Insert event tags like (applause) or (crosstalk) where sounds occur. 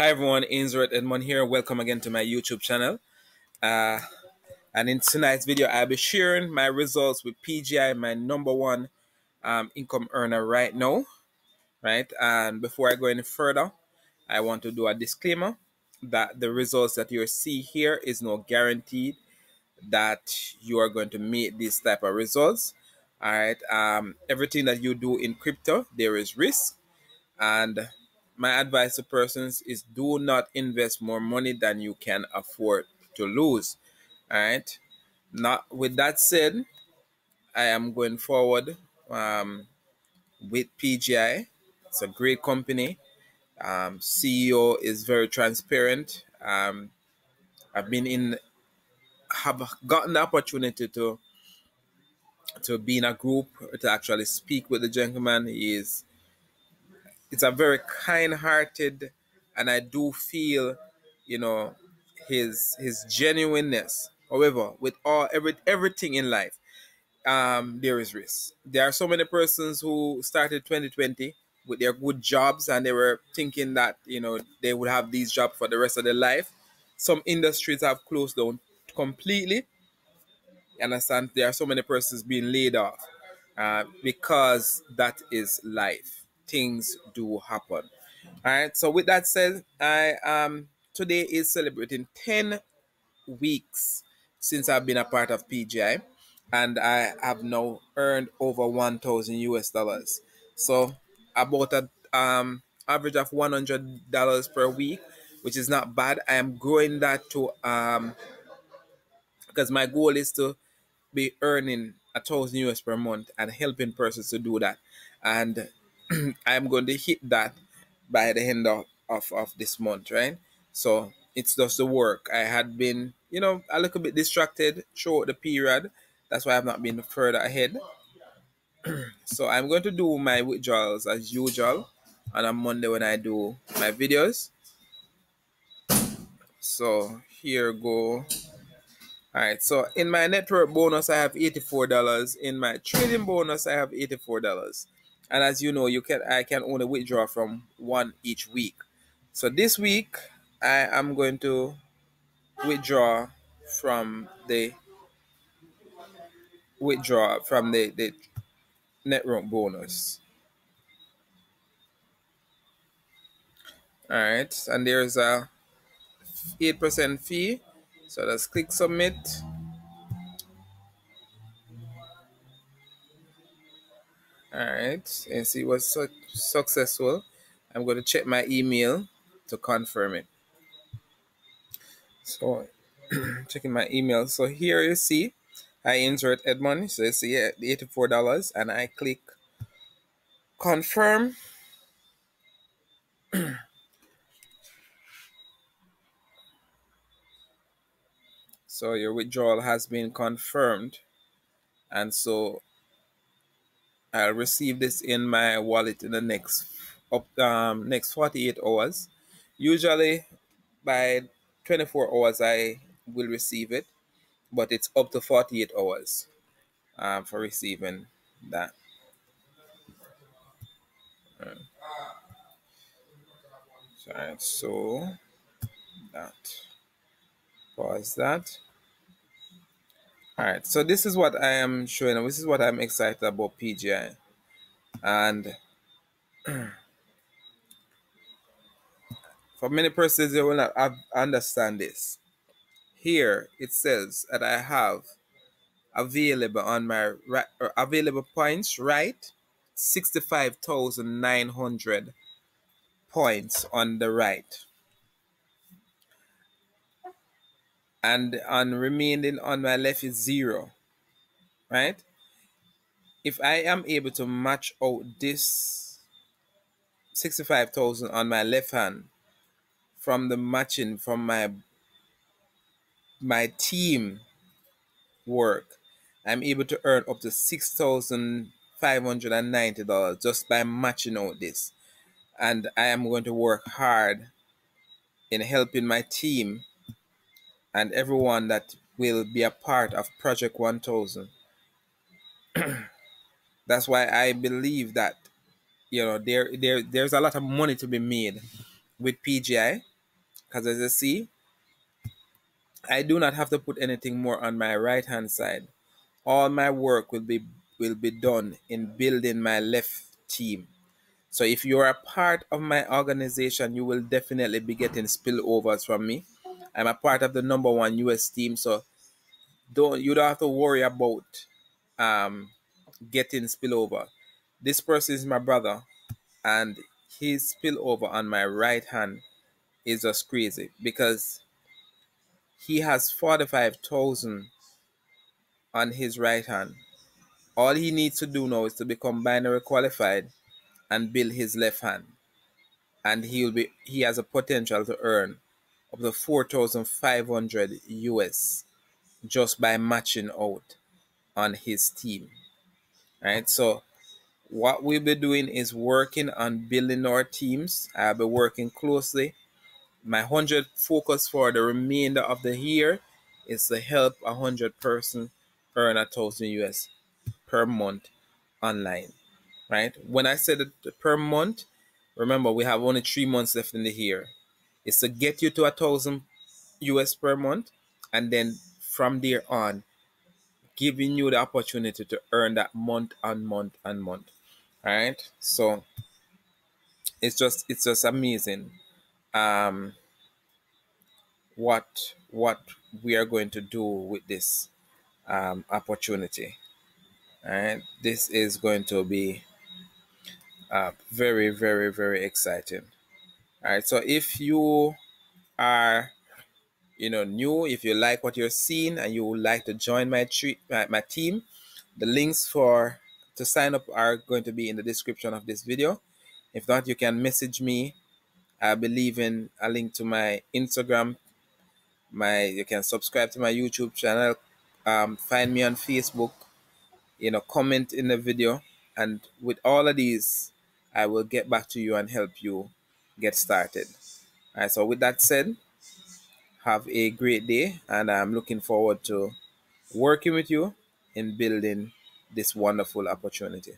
Hi everyone, Ainsworth Edmond here. Welcome again to my YouTube channel. Uh, and in tonight's video, I'll be sharing my results with PGI, my number one um, income earner right now. Right, and before I go any further, I want to do a disclaimer that the results that you see here is no guaranteed that you are going to meet these type of results. All right, um, everything that you do in crypto, there is risk, and my advice to persons is do not invest more money than you can afford to lose. All right. Not with that said, I am going forward um, with PGI. It's a great company. Um, CEO is very transparent. Um, I've been in, have gotten the opportunity to to be in a group to actually speak with the gentleman. He is it's a very kind-hearted, and I do feel, you know, his his genuineness. However, with all every everything in life, um, there is risk. There are so many persons who started 2020 with their good jobs and they were thinking that you know they would have these jobs for the rest of their life. Some industries have closed down completely. You understand? There are so many persons being laid off uh, because that is life things do happen. All right. So with that said, I um today is celebrating 10 weeks since I've been a part of PGI and I have now earned over 1000 US dollars. So about a um average of $100 per week, which is not bad. I am growing that to um because my goal is to be earning a thousand US per month and helping persons to do that. And (clears throat) I'm going to hit that by the end of, of, of this month, right? So it's just the work. I had been, you know, a little bit distracted throughout the period. That's why I've not been further ahead. (clears throat) so I'm going to do my withdrawals as usual on a Monday when I do my videos. So here go. All right, so in my network bonus, I have $84. In my trading bonus, I have $84 and as you know you can i can only withdraw from one each week. So this week i am going to withdraw from the withdraw from the the network bonus. All right and there's a 8% fee. So let's click submit all right and see what's su successful. I'm going to check my email to confirm it. So (clears throat) checking my email. So here you see Ainsworth Edmond so you see 84 dollars and i click confirm. (clears throat) So your withdrawal has been confirmed. And so I'll receive this in my wallet in the next up um next 48 hours. Usually by 24 hours I will receive it, but it's up to 48 hours um, for receiving that. Right. Right, so that pause that. All right, so this is what I am showing. This is what I'm excited about PGI, and (clears throat) for many persons, they will not understand this. Here it says that I have available on my right, uh, available points, right? Sixty-five thousand nine hundred points on the right. And on remaining on my left is zero right? If I am able to match out this 65,000 on my left hand from the matching from my my team work I'm able to earn up to $6,590 just by matching out this. And I am going to work hard in helping my team and everyone that will be a part of Project 1000. (clears throat) That's why I believe that you know there there there's a lot of money to be made with PGI because as you see, I do not have to put anything more on my right hand side. All my work will be will be done in building my left team. So if you're a part of my organization, you will definitely be getting spillovers from me. I'm a part of the number one US team, so don't you don't have to worry about um, getting spillover. This person is my brother, and his spillover on my right hand is just crazy because he has 45,000 on his right hand. All he needs to do now is to become binary qualified and build his left hand. And he will be he has a potential to earn up to 4,500 US just by matching out on his team. Right? So what we'll be doing is working on building our teams. I'll be working closely. My 100 focus for the remainder of the year is to help a 100 person earn a thousand US per month online. Right? When I said per month, remember we have only three months left in the year. It's to get you to a thousand US per month, and then from there on, giving you the opportunity to earn that month and month and month. All right. So it's just it's just amazing um what what we are going to do with this um opportunity. All right. This is going to be uh, very, very, very exciting. All right. So if you are you know new if you like what you're seeing and you would like to join my, tre- my, my team the links for to sign up are going to be in the description of this video. If not you can message me. I believe in a link to my instagram. My you can subscribe to my youtube channel. Um, find me on facebook. You know comment in the video. And with all of these i will get back to you and help you get started all right so with that said have a great day, and I'm looking forward to working with you in building this wonderful opportunity.